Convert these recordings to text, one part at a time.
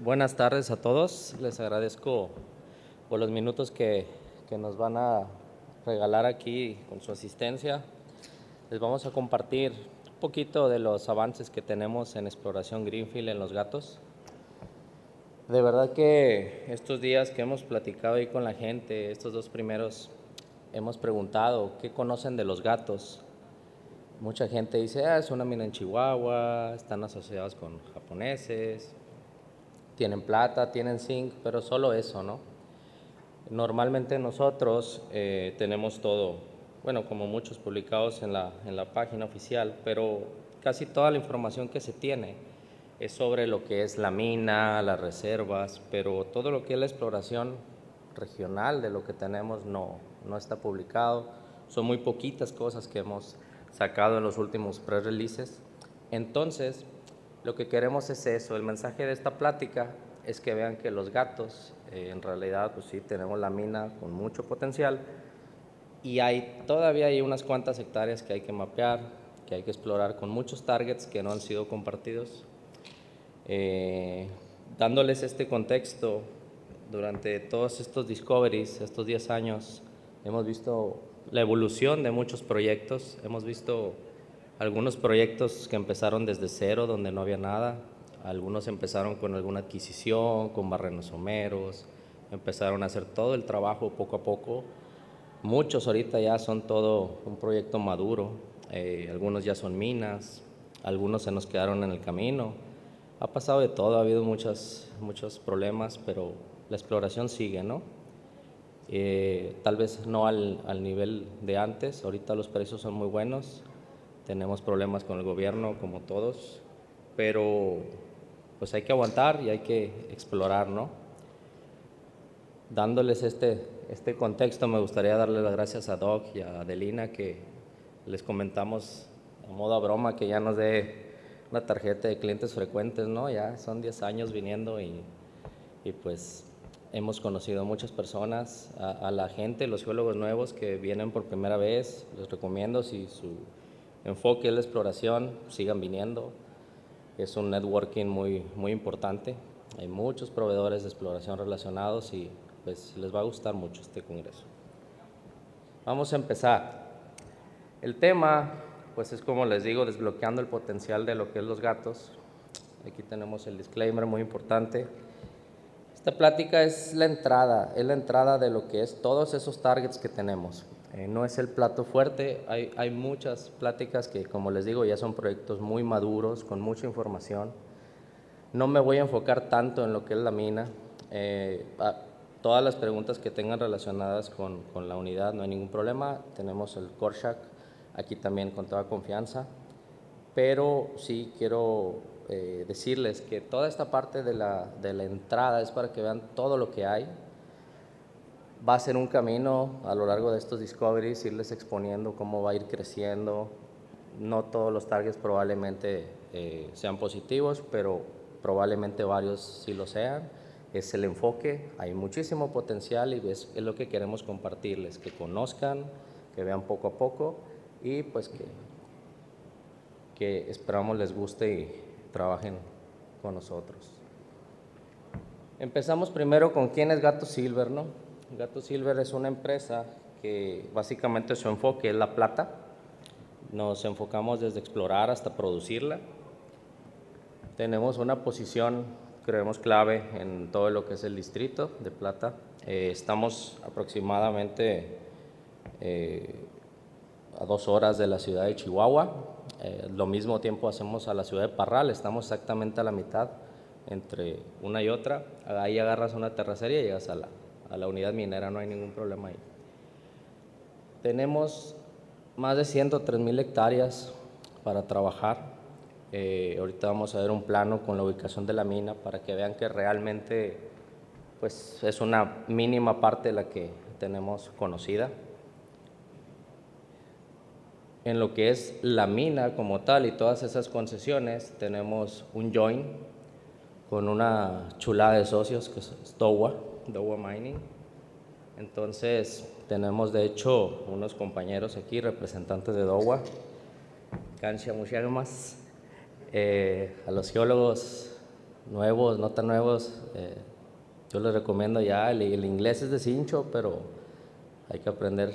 Buenas tardes a todos. Les agradezco por los minutos que, que, nos van a regalar aquí con su asistencia. Les vamos a compartir un poquito de los avances que tenemos en exploración Greenfield en los gatos. De verdad que estos días que hemos platicado ahí con la gente, estos dos primeros, hemos preguntado qué conocen de los gatos. Mucha gente dice, ah, es una mina en Chihuahua, están asociados con japoneses, tienen plata, tienen zinc, pero solo eso, ¿no? Normalmente nosotros eh, tenemos todo, bueno, como muchos publicados en la, en la página oficial, pero casi toda la información que se tiene es sobre lo que es la mina, las reservas, pero todo lo que es la exploración regional de lo que tenemos no, no está publicado. Son muy poquitas cosas que hemos sacado en los últimos press releases. Entonces, lo que queremos es eso, el mensaje de esta plática es que vean que los gatos, eh, en realidad, pues sí, tenemos la mina con mucho potencial y hay todavía hay unas cuantas hectáreas que hay que mapear, que hay que explorar con muchos targets que no han sido compartidos. Eh, dándoles este contexto, durante todos estos discoveries, estos 10 años, hemos visto la evolución de muchos proyectos, hemos visto algunos proyectos que empezaron desde cero, donde no había nada. Algunos empezaron con alguna adquisición, con barrenos someros. Empezaron a hacer todo el trabajo poco a poco. Muchos ahorita ya son todo un proyecto maduro. Eh, algunos ya son minas. Algunos se nos quedaron en el camino. Ha pasado de todo, ha habido muchos, muchos problemas, pero la exploración sigue, ¿no? Eh, tal vez no al, al nivel de antes. Ahorita los precios son muy buenos tenemos problemas con el gobierno como todos, pero pues hay que aguantar y hay que explorar, ¿no? Dándoles este, este contexto, me gustaría darle las gracias a Doc y a Adelina que les comentamos a modo broma que ya nos dé una tarjeta de clientes frecuentes, ¿no? Ya son 10 años viniendo y, y pues hemos conocido a muchas personas, a, a, la gente, los geólogos nuevos que vienen por primera vez, les recomiendo si su enfoque la exploración, sigan viniendo. Es un networking muy, muy importante. Hay muchos proveedores de exploración relacionados y pues les va a gustar mucho este congreso. Vamos a empezar. El tema, pues es como les digo, desbloqueando el potencial de lo que es los gatos. Aquí tenemos el disclaimer muy importante. Esta plática es la entrada, es la entrada de lo que es todos esos targets que tenemos. Eh, no es el plato fuerte, hay, muchas pláticas que, como les digo, ya son proyectos muy maduros, con mucha información. No me voy a enfocar tanto en lo que es la mina. Eh, todas las preguntas que tengan relacionadas con, la unidad, no hay ningún problema. Tenemos el Korshak aquí también con toda confianza. Pero sí quiero eh, decirles que toda esta parte de la entrada es para que vean todo lo que hay, va a ser un camino a lo largo de estos discoveries, irles exponiendo cómo va a ir creciendo. No todos los targets probablemente eh, sean positivos, pero probablemente varios sí lo sean. Es el enfoque, hay muchísimo potencial y es, es lo que queremos compartirles, que conozcan, que vean poco a poco y pues que, que esperamos les guste y trabajen con nosotros. Empezamos primero con quién es Gato Silver, ¿no? Gato Silver es una empresa que básicamente su enfoque es la plata. Nos enfocamos desde explorar hasta producirla. Tenemos una posición, creemos, clave en todo lo que es el distrito de plata. Eh, estamos aproximadamente eh, a dos horas de la ciudad de Chihuahua. Eh, lo mismo tiempo hacemos a la ciudad de Parral. Estamos exactamente a la mitad entre una y otra. Ahí agarras una terracería y llegas a la, a la unidad minera, no hay ningún problema ahí. Tenemos más de 103 mil hectáreas para trabajar. Eh, ahorita vamos a ver un plano con la ubicación de la mina para que vean que realmente pues, es una mínima parte de la que tenemos conocida. En lo que es la mina como tal y todas esas concesiones, tenemos un join con una chulada de socios que es Stowa Dowa Mining. Entonces, tenemos de hecho unos compañeros aquí, representantes de Dowa. Cancha muchas eh, a los geólogos nuevos, no tan nuevos, eh, yo les recomiendo ya, el, el, inglés es de cincho, pero hay que aprender.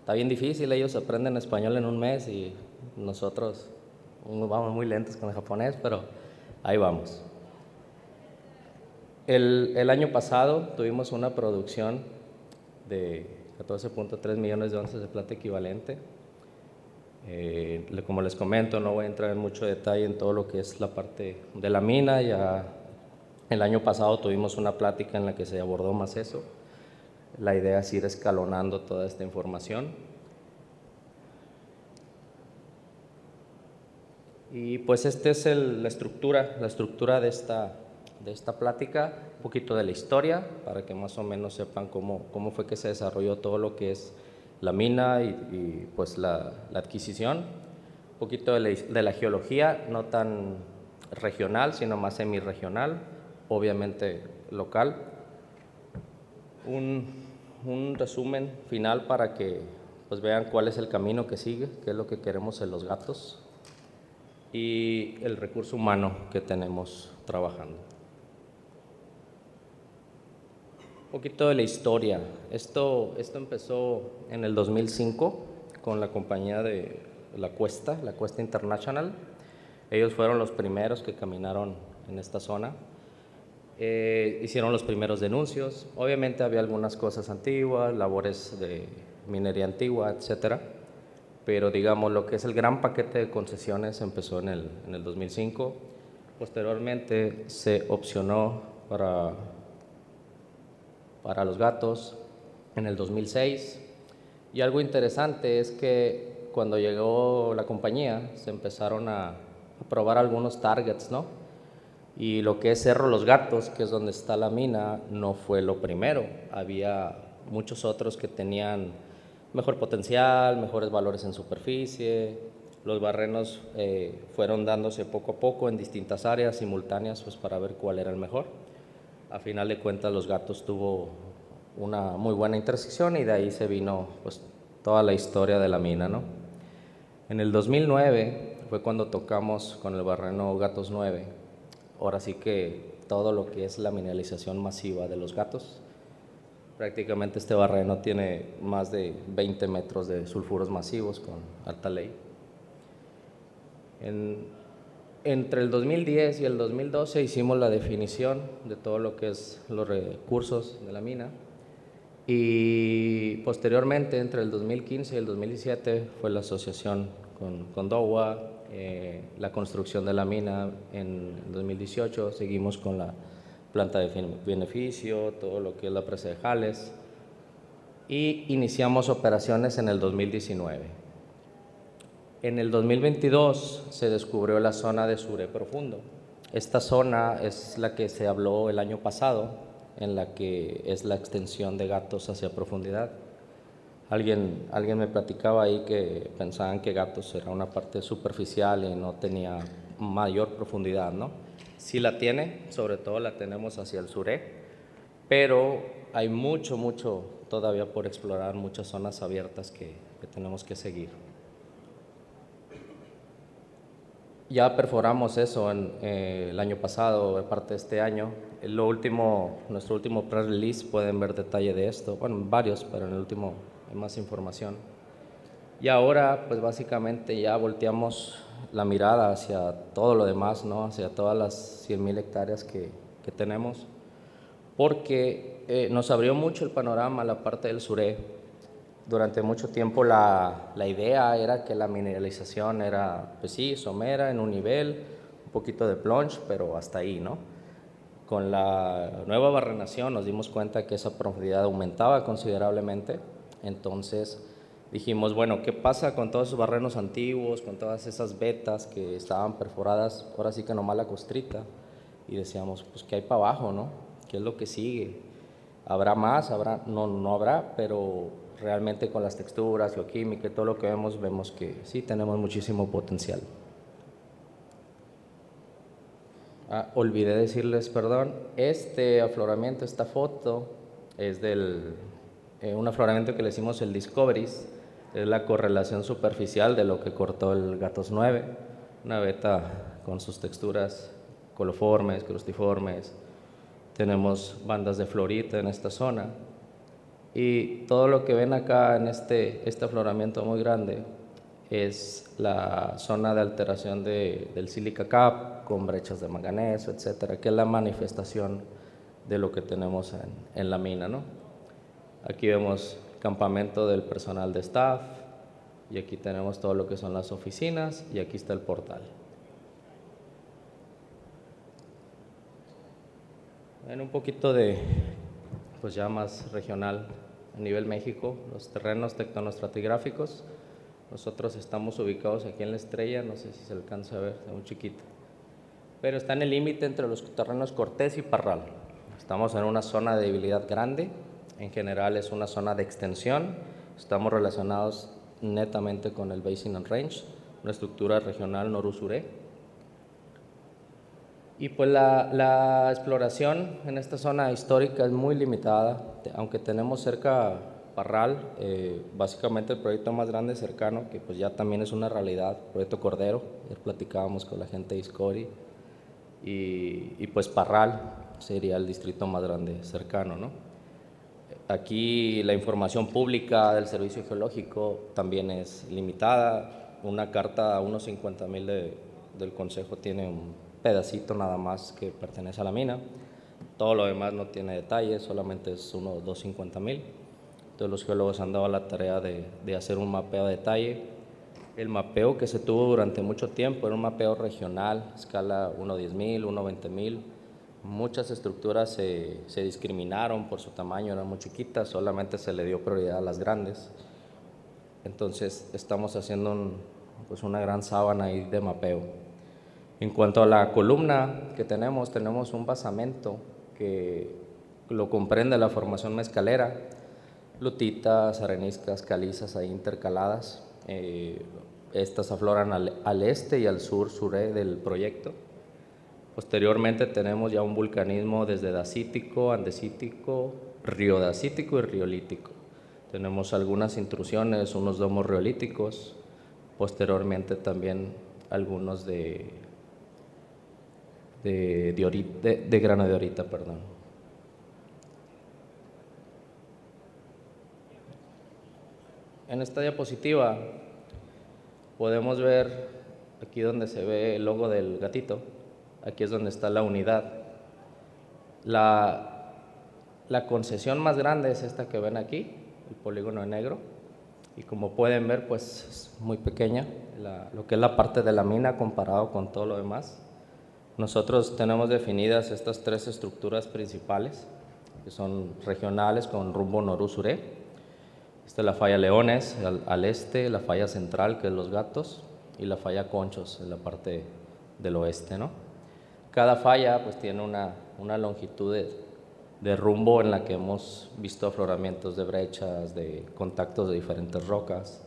Está bien difícil, ellos aprenden español en un mes y nosotros vamos muy lentos con el japonés, pero ahí vamos. El, el año pasado tuvimos una producción de 14.3 millones de onzas de plata equivalente. Eh, como les comento, no voy a entrar en mucho detalle en todo lo que es la parte de la mina. Ya el año pasado tuvimos una plática en la que se abordó más eso. La idea es ir escalonando toda esta información. Y pues esta es la estructura, la estructura de esta, de esta plática, un poquito de la historia, para que más o menos sepan cómo, cómo fue que se desarrolló todo lo que es la mina y, pues la, adquisición, un poquito de la, geología, no tan regional, sino más semi-regional, obviamente local. Un, un, resumen final para que pues vean cuál es el camino que sigue, qué es lo que queremos en los gatos y el recurso humano que tenemos trabajando. Un poquito de la historia. Esto, esto empezó en el 2005 con la compañía de La Cuesta, La Cuesta International. Ellos fueron los primeros que caminaron en esta zona. Eh, hicieron los primeros denuncios. Obviamente había algunas cosas antiguas, labores de minería antigua, etcétera. Pero digamos, lo que es el gran paquete de concesiones empezó en el, en el 2005. Posteriormente se opcionó para para los gatos en el 2006. Y algo interesante es que cuando llegó la compañía se empezaron a, probar algunos targets, ¿no? Y lo que es Cerro Los Gatos, que es donde está la mina, no fue lo primero. Había muchos otros que tenían mejor potencial, mejores valores en superficie. Los barrenos eh, fueron dándose poco a poco en distintas áreas simultáneas pues, para ver cuál era el mejor a final de cuentas los gatos tuvo una muy buena intersección y de ahí se vino pues toda la historia de la mina, ¿no? En el 2009 fue cuando tocamos con el barreno Gatos 9, ahora sí que todo lo que es la mineralización masiva de los gatos. Prácticamente este barreno tiene más de 20 metros de sulfuros masivos con alta ley. Entre el 2010 y el 2012 hicimos la definición de todo lo que es los recursos de la mina. Y posteriormente entre el 2015 y el 2017 fue la asociación con, con DOWA, eh, la construcción de la mina en el 2018, seguimos con la planta de beneficio, todo lo que es la presa de Jales. Y iniciamos operaciones en el 2019. En el 2022 se descubrió la zona de Sure Profundo. Esta zona es la que se habló el año pasado, en la que es la extensión de gatos hacia profundidad. Alguien, alguien me platicaba ahí que pensaban que gatos era una parte superficial y no tenía mayor profundidad, ¿no? Sí la tiene, sobre todo la tenemos hacia el suré, pero hay mucho, mucho todavía por explorar, muchas zonas abiertas que tenemos que seguir. Ya perforamos eso en, eh, el año pasado, parte de este año. Lo último, nuestro último press release, pueden ver detalle de esto. Bueno, varios, pero en el último hay más información. Y ahora, pues básicamente ya volteamos la mirada hacia todo lo demás, ¿no? hacia todas las 100.000 hectáreas que, que, tenemos, porque eh, nos abrió mucho el panorama la parte del suré durante mucho tiempo la, la, idea era que la mineralización era, pues sí, somera en un nivel, un poquito de plunge, pero hasta ahí, ¿no? Con la nueva barrenación nos dimos cuenta que esa profundidad aumentaba considerablemente, entonces dijimos, bueno, ¿qué pasa con todos esos barrenos antiguos, con todas esas vetas que estaban perforadas, ahora sí que nomás la costrita? Y decíamos, pues, ¿qué hay para abajo, no? ¿Qué es lo que sigue? ¿Habrá más? ¿Habrá? No, no habrá, pero realmente con las texturas, geoquímica y todo lo que vemos, vemos que sí tenemos muchísimo potencial. Ah, olvidé decirles, perdón, este afloramiento, esta foto, es del eh, un afloramiento que le hicimos el Discoveries, es la correlación superficial de lo que cortó el Gatos 9, una beta con sus texturas coloformes, crustiformes, tenemos bandas de florita en esta zona y todo lo que ven acá en este, este afloramiento muy grande es la zona de alteración de, del silica cap con brechas de manganeso, etcétera, que es la manifestación de lo que tenemos en, en la mina. ¿no? Aquí vemos campamento del personal de staff y aquí tenemos todo lo que son las oficinas y aquí está el portal. En un poquito de, pues ya más regional a nivel México, los terrenos tectonostratigráficos. Nosotros estamos ubicados aquí en la estrella, no sé si se alcanza a ver, es muy chiquito. Pero está en el límite entre los terrenos Cortés y Parral. Estamos en una zona de debilidad grande, en general es una zona de extensión. Estamos relacionados netamente con el Basin and Range, una estructura regional norusure y pues la, la, exploración en esta zona histórica es muy limitada, aunque tenemos cerca Parral, eh, básicamente el proyecto más grande cercano, que pues ya también es una realidad, proyecto Cordero, ayer platicábamos con la gente de Iscori, y, y, pues Parral sería el distrito más grande cercano, ¿no? Aquí la información pública del Servicio Geológico también es limitada, una carta a unos 50 mil de, del Consejo tiene un pedacito nada más que pertenece a la mina. Todo lo demás no tiene detalles, solamente es unos 250 mil. Entonces los geólogos han dado la tarea de, de, hacer un mapeo a detalle. El mapeo que se tuvo durante mucho tiempo era un mapeo regional, escala 1.10 mil, 1.20 mil. Muchas estructuras se, se, discriminaron por su tamaño, eran muy chiquitas, solamente se le dio prioridad a las grandes. Entonces estamos haciendo pues una gran sábana ahí de mapeo. En cuanto a la columna que tenemos, tenemos un basamento que lo comprende la formación mezcalera, lutitas, areniscas, calizas ahí intercaladas. Eh, estas afloran al, al, este y al sur, suré del proyecto. Posteriormente tenemos ya un vulcanismo desde dacítico, andesítico, riodacítico y riolítico. Tenemos algunas intrusiones, unos domos riolíticos, posteriormente también algunos de de, de, grano de ahorita, perdón. En esta diapositiva podemos ver aquí donde se ve el logo del gatito, aquí es donde está la unidad. La, la concesión más grande es esta que ven aquí, el polígono negro, y como pueden ver, pues es muy pequeña, lo que es la parte de la mina comparado con todo lo demás. Nosotros tenemos definidas estas tres estructuras principales, que son regionales con rumbo norú-suré. Esta es la falla Leones al, este, la falla central, que es Los Gatos, y la falla Conchos, en la parte del oeste. ¿no? Cada falla pues, tiene una, una longitud de, de rumbo en la que hemos visto afloramientos de brechas, de contactos de diferentes rocas.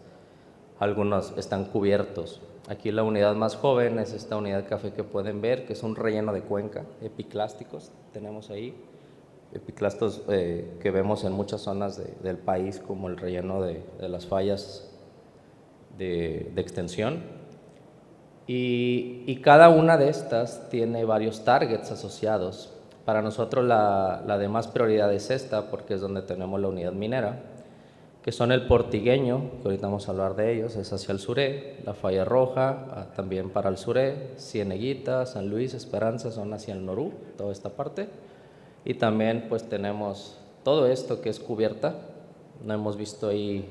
Algunos están cubiertos Aquí la unidad más joven es esta unidad café que pueden ver, que es un relleno de cuenca, epiclásticos, tenemos ahí, epiclastos eh, que vemos en muchas zonas del país, como el relleno de, las fallas de, extensión. Y, cada una de estas tiene varios targets asociados. Para nosotros la, la de más prioridad es esta, porque es donde tenemos la unidad minera que son el portigueño, que ahorita vamos a hablar de ellos, es hacia el suré, la Falla Roja, ah, también para el suré, Cieneguita, San Luis, Esperanza, son hacia el norú, toda esta parte. Y también pues tenemos todo esto que es cubierta, no hemos visto ahí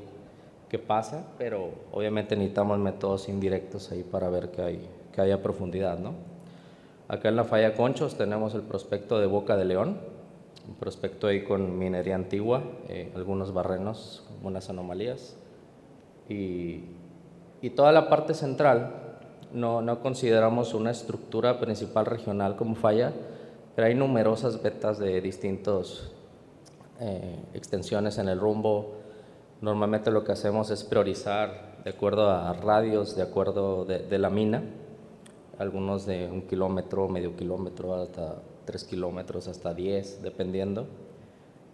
qué pasa, pero obviamente necesitamos métodos indirectos ahí para ver que hay, que haya profundidad, ¿no? Acá en la Falla Conchos tenemos el prospecto de Boca de León, un prospecto ahí con minería antigua, eh, algunos barrenos, unas anomalías. Y, y, toda la parte central no, no, consideramos una estructura principal regional como falla, pero hay numerosas vetas de distintas eh, extensiones en el rumbo. Normalmente lo que hacemos es priorizar de acuerdo a radios, de acuerdo de, de la mina, algunos de un kilómetro, medio kilómetro, hasta 3 kilómetros hasta 10, dependiendo.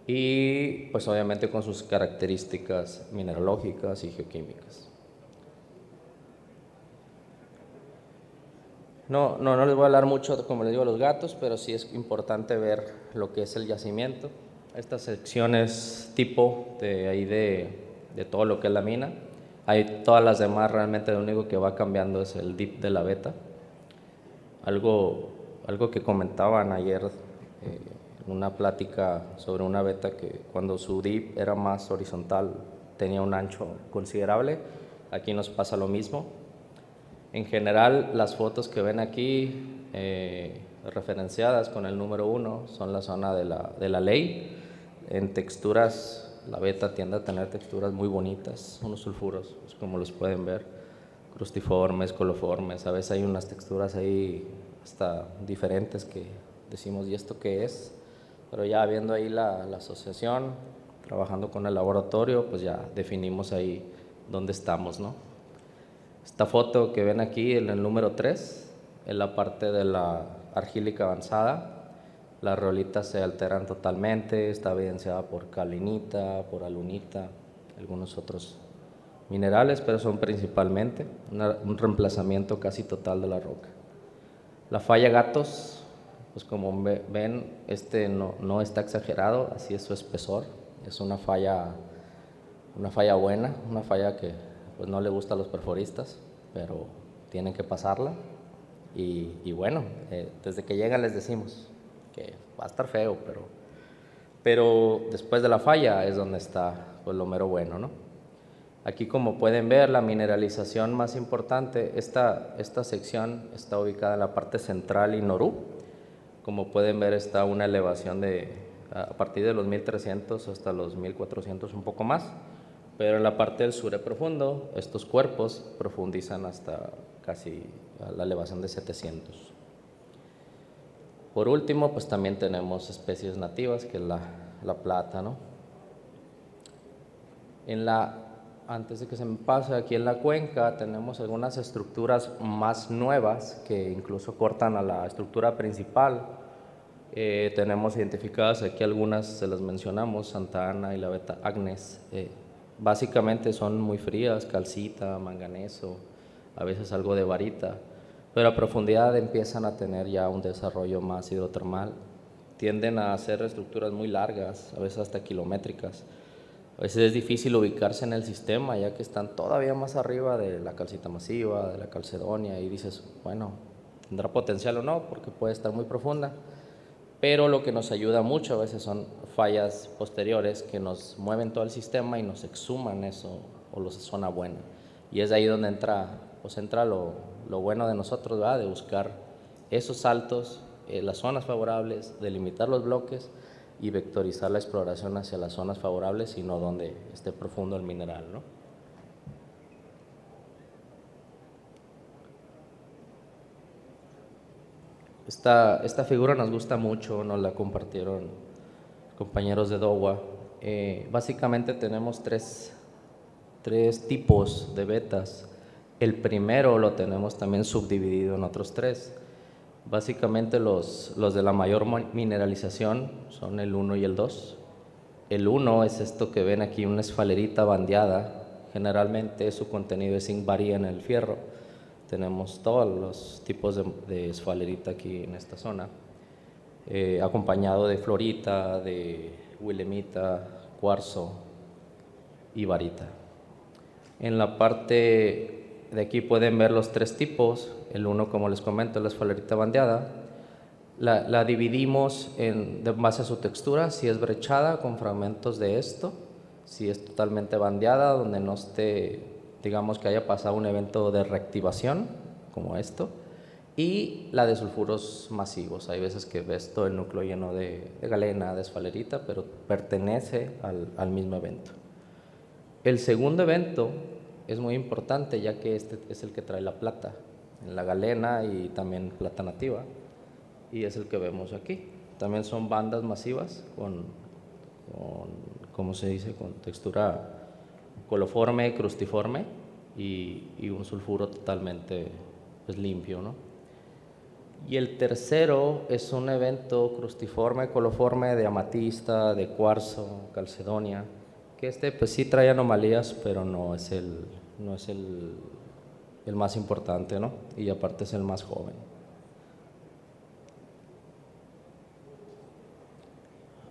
Y pues obviamente con sus características mineralógicas y geoquímicas. No, no, no les voy a hablar mucho, como les digo, a los gatos, pero sí es importante ver lo que es el yacimiento. Esta sección es tipo de ahí de, de todo lo que es la mina. Hay todas las demás, realmente lo único que va cambiando es el dip de la beta. Algo, algo que comentaban ayer eh, en una plática sobre una beta que cuando su dip era más horizontal tenía un ancho considerable. Aquí nos pasa lo mismo en general, las fotos que ven aquí eh, referenciadas con el número uno son la zona de la, de la ley. En texturas, la beta tiende a tener texturas muy bonitas, unos sulfuros, pues, como los pueden ver, crustiformes, coloformes. A veces hay unas texturas ahí hasta diferentes que decimos, ¿y esto qué es? Pero ya viendo ahí la, la asociación, trabajando con el laboratorio, pues ya definimos ahí dónde estamos, ¿no? Esta foto que ven aquí en el número 3 es la parte de la argílica avanzada. Las rolitas se alteran totalmente, está evidenciada por calinita, por alunita, algunos otros minerales, pero son principalmente un reemplazamiento casi total de la roca. La falla gatos, pues como ven, este no, no está exagerado, así es su espesor, es una falla, una falla buena, una falla que pues no le gusta a los perforistas, pero tienen que pasarla. Y, bueno, eh, desde que llegan les decimos que va a estar feo, pero, pero después de la falla es donde está pues, lo mero bueno, ¿no? Aquí como pueden ver, la mineralización más importante, esta, esta sección está ubicada en la parte central y norú. Como pueden ver, está una elevación de a partir de los 1300 hasta los 1400, un poco más. Pero en la parte del sur profundo, estos cuerpos profundizan hasta casi la elevación de 700. Por último, pues también tenemos especies nativas, que es la, la plata, ¿no? En la, antes de que se me pase, aquí en la cuenca tenemos algunas estructuras más nuevas que incluso cortan a la estructura principal. Eh, tenemos identificadas aquí algunas, se las mencionamos, Santa Ana y la Beta Agnes. Eh, Básicamente son muy frías, calcita, manganeso, a veces algo de varita, pero a profundidad empiezan a tener ya un desarrollo más hidrotermal. Tienden a ser estructuras muy largas, a veces hasta kilométricas. A veces es difícil ubicarse en el sistema, ya que están todavía más arriba de la calcita masiva, de la calcedonia, y dices, bueno, ¿tendrá potencial o no? Porque puede estar muy profunda pero lo que nos ayuda mucho a veces son fallas posteriores que nos mueven todo el sistema y nos exhuman eso o la zona buena. Y es ahí donde entra, pues entra lo, lo bueno de nosotros, ¿verdad? de buscar esos saltos, eh, las zonas favorables, delimitar los bloques y vectorizar la exploración hacia las zonas favorables y no donde esté profundo el mineral. ¿no? Esta, esta figura nos gusta mucho, nos la compartieron compañeros de DOWA. Eh, básicamente tenemos tres, tres tipos de betas. El primero lo tenemos también subdividido en otros tres. Básicamente los, los de la mayor mineralización son el 1 y el 2. El 1 es esto que ven aquí, una esfalerita bandeada. Generalmente su contenido es zinc varía en el fierro tenemos todos los tipos de, esfalerita aquí en esta zona, eh, acompañado de florita, de willemita, cuarzo y varita. En la parte de aquí pueden ver los tres tipos. El uno, como les comento, es la esfalerita bandeada. La, dividimos en, base a su textura, si es brechada con fragmentos de esto, si es totalmente bandeada, donde no esté digamos que haya pasado un evento de reactivación, como esto, y la de sulfuros masivos. Hay veces que ves todo el núcleo lleno de, galena, de esfalerita, pero pertenece al, al, mismo evento. El segundo evento es muy importante ya que este es el que trae la plata, en la galena y también plata nativa, y es el que vemos aquí. También son bandas masivas con, con ¿cómo se dice?, con textura coloforme, crustiforme y, un sulfuro totalmente pues, limpio. ¿no? Y el tercero es un evento crustiforme, coloforme de amatista, de cuarzo, calcedonia, que este pues sí trae anomalías, pero no es el, no es el, el más importante, ¿no? Y aparte es el más joven.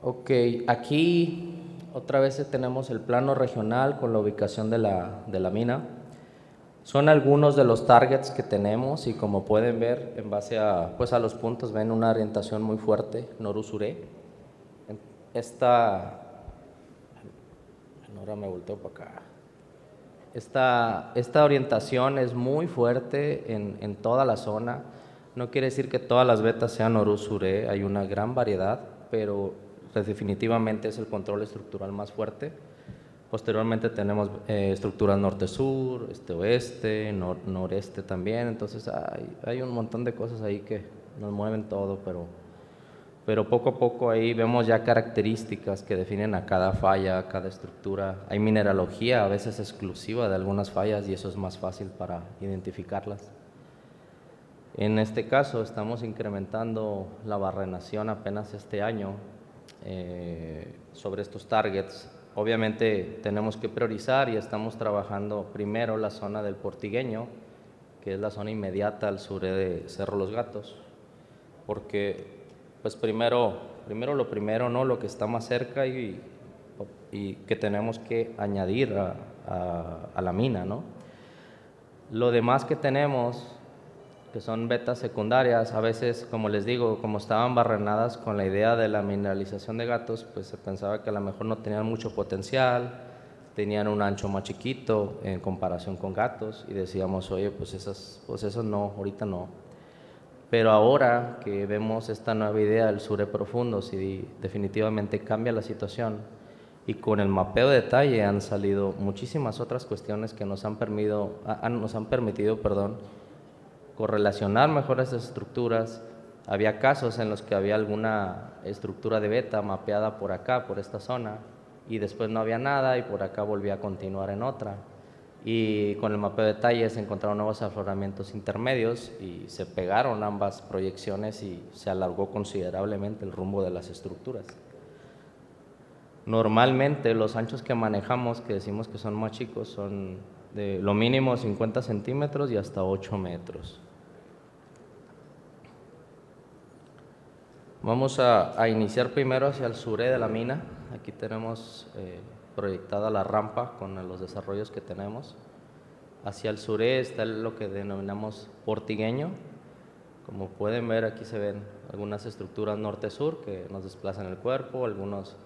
Ok, aquí otra vez tenemos el plano regional con la ubicación de la, de la mina. Son algunos de los targets que tenemos y como pueden ver, en base a, pues a los puntos, ven una orientación muy fuerte, norusure. Esta ahora me volteo para acá. Esta, esta orientación es muy fuerte en, en, toda la zona. No quiere decir que todas las vetas sean norusure, hay una gran variedad, pero pues, definitivamente es el control estructural más fuerte. Posteriormente tenemos eh, estructuras norte-sur, este-oeste, noreste también, entonces hay, hay, un montón de cosas ahí que nos mueven todo, pero, pero poco a poco ahí vemos ya características que definen a cada falla, a cada estructura. Hay mineralogía a veces exclusiva de algunas fallas y eso es más fácil para identificarlas. En este caso estamos incrementando la barrenación apenas este año eh, sobre estos targets. Obviamente tenemos que priorizar y estamos trabajando primero la zona del Portigueño, que es la zona inmediata al sur de Cerro Los Gatos, porque pues primero, primero lo primero, ¿no? lo que está más cerca y, que tenemos que añadir a, a, la mina. ¿no? Lo demás que tenemos que son betas secundarias, a veces, como les digo, como estaban barrenadas con la idea de la mineralización de gatos, pues se pensaba que a lo mejor no tenían mucho potencial, tenían un ancho más chiquito en comparación con gatos y decíamos, oye, pues esas, pues eso no, ahorita no. Pero ahora que vemos esta nueva idea del sure profundo, si definitivamente cambia la situación y con el mapeo de detalle han salido muchísimas otras cuestiones que nos han permitido, nos han permitido, perdón, correlacionar mejor esas estructuras. Había casos en los que había alguna estructura de beta mapeada por acá, por esta zona, y después no había nada y por acá volvía a continuar en otra. Y con el mapeo de detalle se encontraron nuevos afloramientos intermedios y se pegaron ambas proyecciones y se alargó considerablemente el rumbo de las estructuras. Normalmente los anchos que manejamos, que decimos que son más chicos, son de lo mínimo 50 centímetros y hasta 8 metros. Vamos a, iniciar primero hacia el suré de la mina. Aquí tenemos eh, proyectada la rampa con los desarrollos que tenemos. Hacia el suré está lo que denominamos portigueño. Como pueden ver, aquí se ven algunas estructuras norte-sur que nos desplazan el cuerpo, algunos,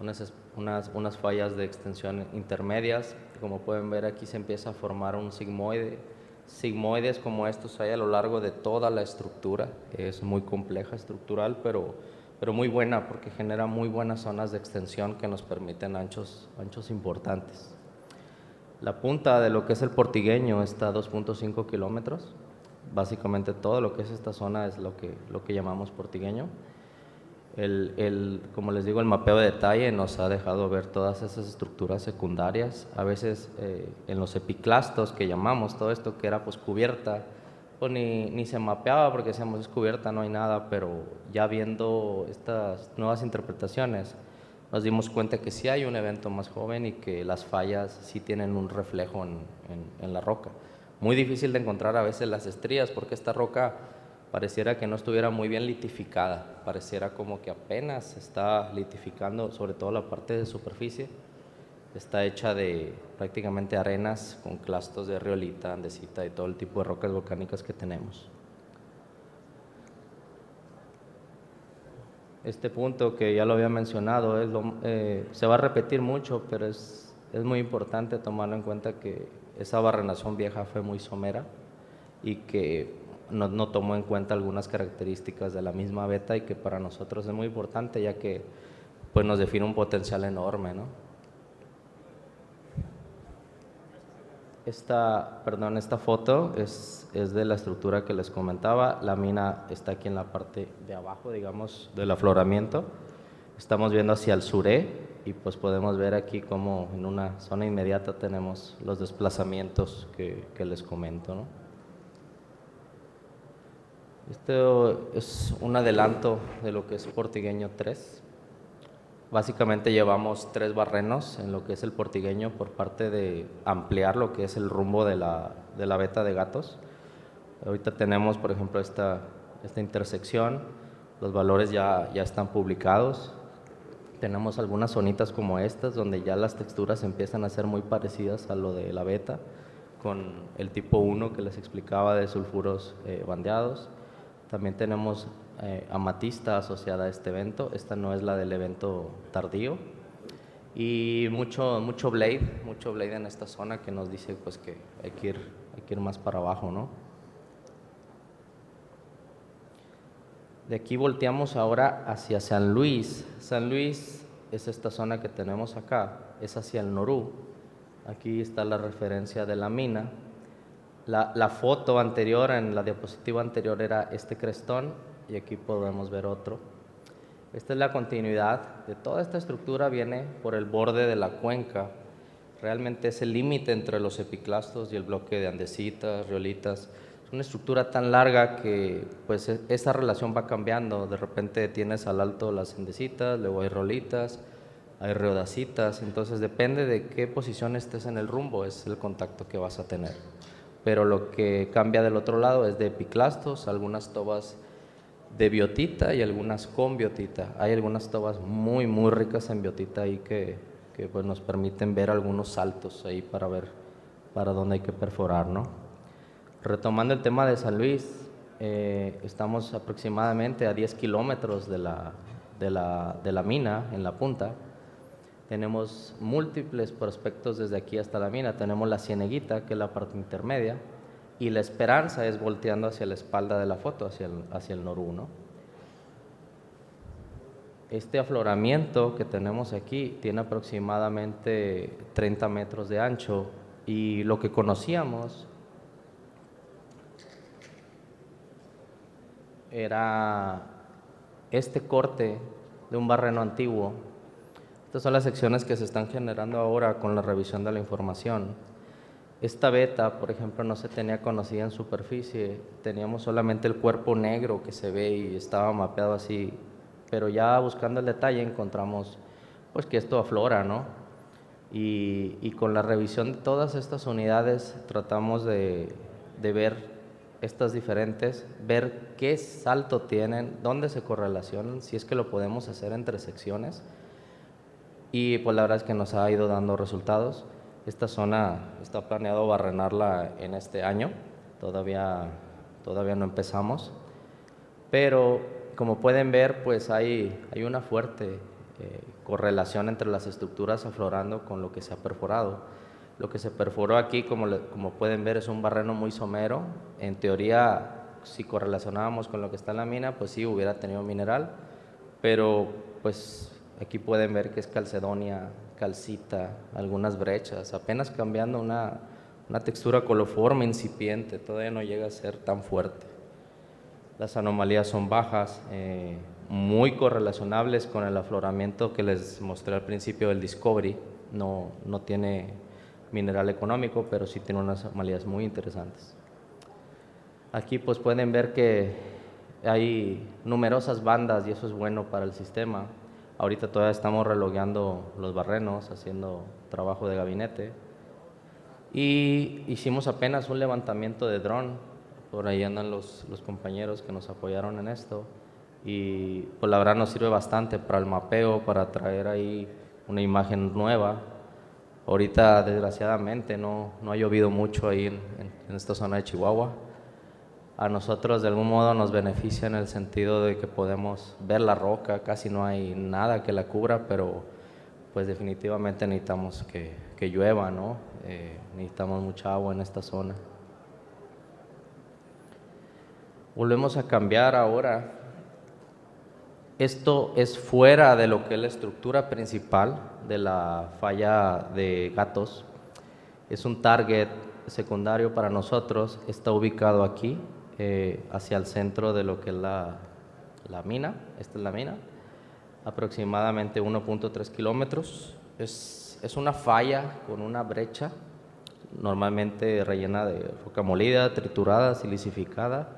unas, unas, unas fallas de extensión intermedias. Como pueden ver, aquí se empieza a formar un sigmoide sigmoides como estos hay a lo largo de toda la estructura. Es muy compleja estructural, pero, pero muy buena porque genera muy buenas zonas de extensión que nos permiten anchos, anchos importantes. La punta de lo que es el portigueño está a 2.5 kilómetros. Básicamente todo lo que es esta zona es lo que, lo que llamamos portigueño. El, el, como les digo, el mapeo de detalle nos ha dejado ver todas esas estructuras secundarias. A veces eh, en los epiclastos que llamamos todo esto que era pues cubierta, pues ni, ni se mapeaba porque decíamos es cubierta, no hay nada, pero ya viendo estas nuevas interpretaciones nos dimos cuenta que sí hay un evento más joven y que las fallas sí tienen un reflejo en, en, la roca. Muy difícil de encontrar a veces las estrías porque esta roca pareciera que no estuviera muy bien litificada, pareciera como que apenas está litificando, sobre todo la parte de superficie, está hecha de prácticamente arenas con clastos de riolita, andesita y todo el tipo de rocas volcánicas que tenemos. Este punto que ya lo había mencionado eh, se va a repetir mucho, pero es, es muy importante tomarlo en cuenta que esa barrenación vieja fue muy somera y que no, no, tomó en cuenta algunas características de la misma beta y que para nosotros es muy importante ya que pues nos define un potencial enorme. ¿no? Esta, perdón, esta foto es, es, de la estructura que les comentaba. La mina está aquí en la parte de abajo, digamos, del afloramiento. Estamos viendo hacia el suré y pues podemos ver aquí como en una zona inmediata tenemos los desplazamientos que, que les comento. ¿no? Esto es un adelanto de lo que es Portigueño 3. Básicamente llevamos tres barrenos en lo que es el Portigueño por parte de ampliar lo que es el rumbo de la, de la beta de gatos. Ahorita tenemos, por ejemplo, esta, esta intersección. Los valores ya, ya están publicados. Tenemos algunas zonitas como estas, donde ya las texturas empiezan a ser muy parecidas a lo de la beta, con el tipo 1 que les explicaba de sulfuros eh, bandeados. También tenemos eh, amatista asociada a este evento, esta no es la del evento tardío. Y mucho, mucho blade, mucho blade en esta zona que nos dice pues, que hay que ir, hay que ir más para abajo. ¿no? De aquí volteamos ahora hacia San Luis. San Luis es esta zona que tenemos acá, es hacia el Norú. Aquí está la referencia de la mina. La, la, foto anterior, en la diapositiva anterior, era este crestón y aquí podemos ver otro. Esta es la continuidad de toda esta estructura, viene por el borde de la cuenca. Realmente es el límite entre los epiclastos y el bloque de andesitas, riolitas. Es una estructura tan larga que pues e, esa relación va cambiando. De repente tienes al alto las endecitas, luego hay rolitas, hay reodacitas. Entonces depende de qué posición estés en el rumbo, es el contacto que vas a tener. Pero lo que cambia del otro lado es de epiclastos, algunas tobas de biotita y algunas con biotita. Hay algunas tobas muy, muy ricas en biotita ahí que, que pues nos permiten ver algunos saltos ahí para ver para dónde hay que perforar, ¿no? Retomando el tema de San Luis, eh, estamos aproximadamente a 10 kilómetros de la, de, la, de la mina en la punta. Tenemos múltiples prospectos desde aquí hasta la mina. Tenemos la Cieneguita, que es la parte intermedia, y la Esperanza es volteando hacia la espalda de la foto, hacia el, hacia el norú. ¿no? Este afloramiento que tenemos aquí tiene aproximadamente 30 metros de ancho y lo que conocíamos era este corte de un barreno antiguo. Estas son las secciones que se están generando ahora con la revisión de la información. Esta beta, por ejemplo, no se tenía conocida en superficie, teníamos solamente el cuerpo negro que se ve y estaba mapeado así, pero ya buscando el detalle encontramos pues que esto aflora, ¿no? Y, con la revisión de todas estas unidades tratamos de, de ver estas diferentes, ver qué salto tienen, dónde se correlacionan, si es que lo podemos hacer entre secciones. Y pues la verdad es que nos ha ido dando resultados. Esta zona está planeado barrenarla en este año, todavía, todavía no empezamos, pero como pueden ver, pues hay, hay una fuerte eh, correlación entre las estructuras aflorando con lo que se ha perforado. Lo que se perforó aquí, como, como pueden ver, es un barreno muy somero. En teoría, si correlacionábamos con lo que está en la mina, pues sí hubiera tenido mineral, pero pues aquí pueden ver que es calcedonia, calcita, algunas brechas, apenas cambiando una, una textura coloforme incipiente, todavía no llega a ser tan fuerte. Las anomalías son bajas, eh, muy correlacionables con el afloramiento que les mostré al principio del Discovery, no, no tiene mineral económico, pero sí tiene unas anomalías muy interesantes. Aquí pues pueden ver que hay numerosas bandas y eso es bueno para el sistema. Ahorita todavía estamos relogueando los barrenos, haciendo trabajo de gabinete. Y hicimos apenas un levantamiento de dron. Por ahí andan los, los compañeros que nos apoyaron en esto. Y pues la verdad nos sirve bastante para el mapeo, para traer ahí una imagen nueva Ahorita, desgraciadamente, no, no ha llovido mucho ahí en, en, esta zona de Chihuahua. A nosotros, de algún modo, nos beneficia en el sentido de que podemos ver la roca, casi no hay nada que la cubra, pero pues definitivamente necesitamos que, que llueva, ¿no? Eh, necesitamos mucha agua en esta zona. Volvemos a cambiar ahora esto es fuera de lo que es la estructura principal de la falla de gatos. Es un target secundario para nosotros. Está ubicado aquí, eh, hacia el centro de lo que es la, la mina. Esta es la mina. Aproximadamente 1.3 kilómetros. Es, es una falla con una brecha, normalmente rellena de roca molida, triturada, silicificada,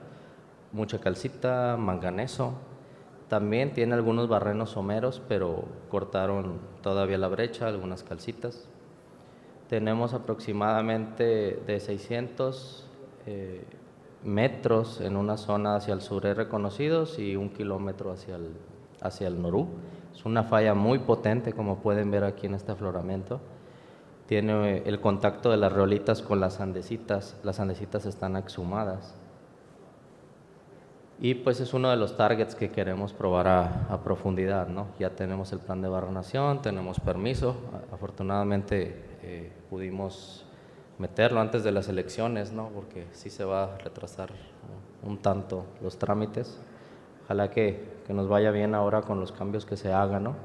mucha calcita, manganeso también tiene algunos barrenos someros, pero cortaron todavía la brecha, algunas calcitas. Tenemos aproximadamente de 600 eh, metros en una zona hacia el sur reconocidos y un kilómetro hacia el, hacia el norú. Es una falla muy potente, como pueden ver aquí en este afloramiento. Tiene el contacto de las reolitas con las andesitas. Las andesitas están exhumadas. Y pues es uno de los targets que queremos probar a, profundidad, ¿no? Ya tenemos el plan de barrenación, tenemos permiso. Afortunadamente eh, pudimos meterlo antes de las elecciones, ¿no? Porque sí se va a retrasar un tanto los trámites. Ojalá que, que nos vaya bien ahora con los cambios que se hagan, ¿no?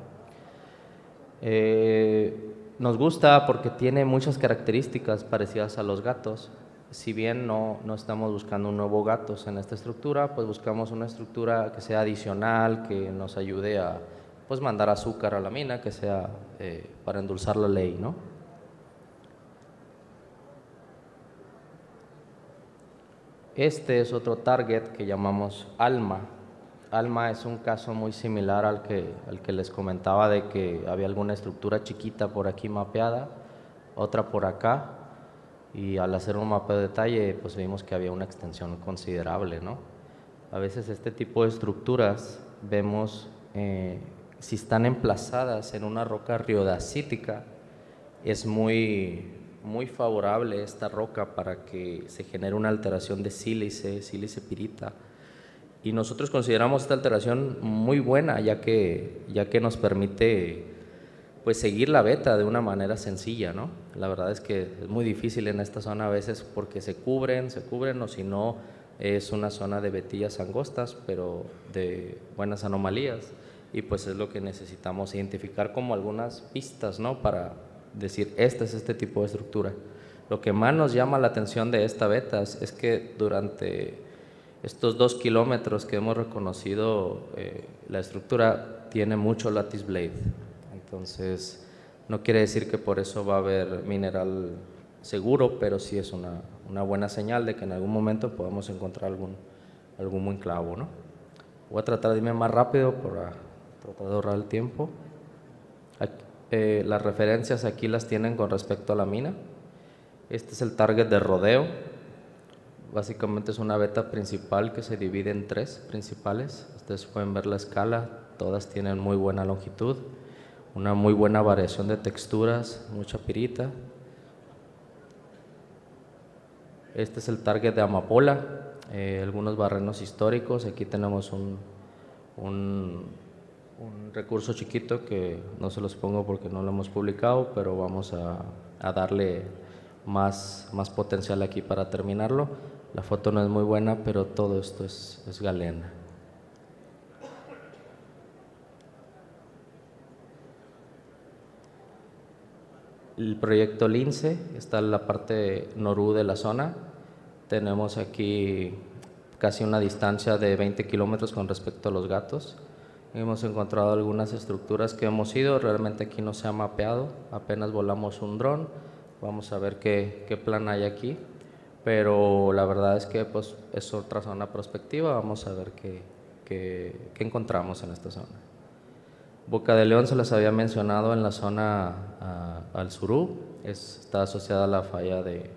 Eh, nos gusta porque tiene muchas características parecidas a los gatos si bien no, no, estamos buscando un nuevo gatos en esta estructura, pues buscamos una estructura que sea adicional, que nos ayude a pues mandar azúcar a la mina, que sea eh, para endulzar la ley, ¿no? Este es otro target que llamamos ALMA. ALMA es un caso muy similar al que, al que les comentaba de que había alguna estructura chiquita por aquí mapeada, otra por acá, y al hacer un mapa de detalle pues vimos que había una extensión considerable, ¿no? A veces este tipo de estructuras vemos eh, si están emplazadas en una roca riodacítica es muy, muy favorable esta roca para que se genere una alteración de sílice, sílice pirita. Y nosotros consideramos esta alteración muy buena ya que, ya que nos permite pues seguir la beta de una manera sencilla, ¿no? La verdad es que es muy difícil en esta zona a veces porque se cubren, se cubren o si no es una zona de vetillas angostas, pero de buenas anomalías y pues es lo que necesitamos identificar como algunas pistas, ¿no? Para decir, este es este tipo de estructura. Lo que más nos llama la atención de esta beta es que durante estos dos kilómetros que hemos reconocido, eh, la estructura tiene mucho lattice blade, entonces, no quiere decir que por eso va a haber mineral seguro, pero sí es una, una buena señal de que en algún momento podamos encontrar algún, algún buen clavo. ¿no? Voy a tratar de irme más rápido para tratar de ahorrar el tiempo. Eh, las referencias aquí las tienen con respecto a la mina. Este es el target de rodeo. Básicamente es una beta principal que se divide en tres principales. Ustedes pueden ver la escala, todas tienen muy buena longitud una muy buena variación de texturas, mucha pirita. Este es el target de amapola, eh, algunos barrenos históricos. Aquí tenemos un, un, recurso chiquito que no se los pongo porque no lo hemos publicado, pero vamos a, a darle más, más potencial aquí para terminarlo. La foto no es muy buena, pero todo esto es, es galena. el proyecto Lince, está en la parte norú de la zona. Tenemos aquí casi una distancia de 20 kilómetros con respecto a los gatos. Hemos encontrado algunas estructuras que hemos ido, realmente aquí no se ha mapeado, apenas volamos un dron, vamos a ver qué, qué plan hay aquí, pero la verdad es que pues, es otra zona prospectiva, vamos a ver qué, qué, qué encontramos en esta zona. Boca de León se les había mencionado en la zona ah, al surú, está asociada a la falla de,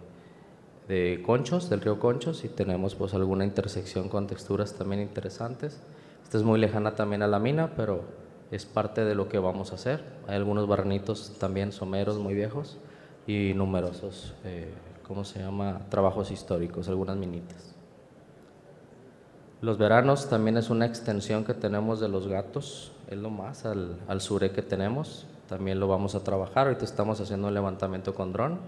de, Conchos, del río Conchos, y tenemos pues alguna intersección con texturas también interesantes. Esta es muy lejana también a la mina, pero es parte de lo que vamos a hacer. Hay algunos barrenitos también someros muy viejos y numerosos, eh, ¿cómo se llama? Trabajos históricos, algunas minitas. Los veranos también es una extensión que tenemos de los gatos, es lo más al, al suré que tenemos. También lo vamos a trabajar. Ahorita estamos haciendo un levantamiento con dron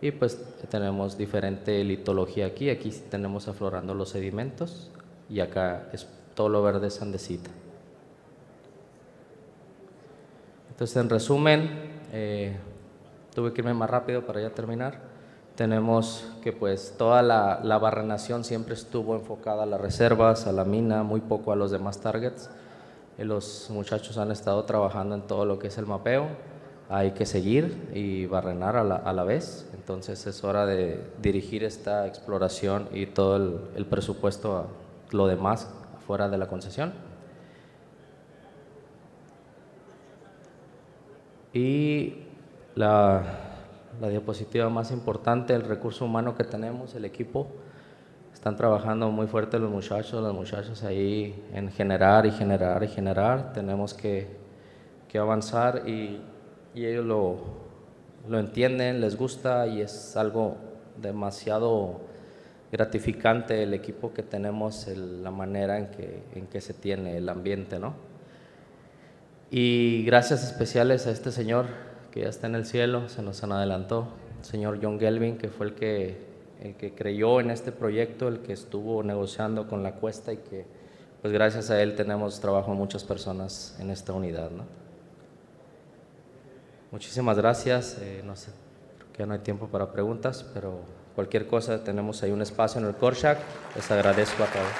y pues tenemos diferente litología aquí. Aquí tenemos aflorando los sedimentos y acá es todo lo verde sandecita. Entonces, en resumen, eh, tuve que irme más rápido para ya terminar. Tenemos que pues toda la, la barrenación siempre estuvo enfocada a las reservas, a la mina, muy poco a los demás targets. Eh, los muchachos han estado trabajando en todo lo que es el mapeo. Hay que seguir y barrenar a la, a la vez. Entonces es hora de dirigir esta exploración y todo el, el presupuesto a lo demás fuera de la concesión. Y la, la diapositiva más importante, el recurso humano que tenemos, el equipo. Están trabajando muy fuerte los muchachos, las muchachas ahí en generar y generar y generar. Tenemos que, que avanzar y, y ellos lo, lo entienden, les gusta y es algo demasiado gratificante el equipo que tenemos, el- la manera en que, en que se tiene el ambiente, ¿no? Y gracias especiales a este señor que ya está en el cielo, se nos adelantó, el señor John Gelvin, que fue el que, el que creyó en este proyecto, el que estuvo negociando con la cuesta y que, pues gracias a él tenemos trabajo en muchas personas en esta unidad, ¿no? Muchísimas gracias. eh, no sé, creo que ya no hay tiempo para preguntas, pero cualquier cosa tenemos ahí un espacio en el Korshak. Les agradezco a todos.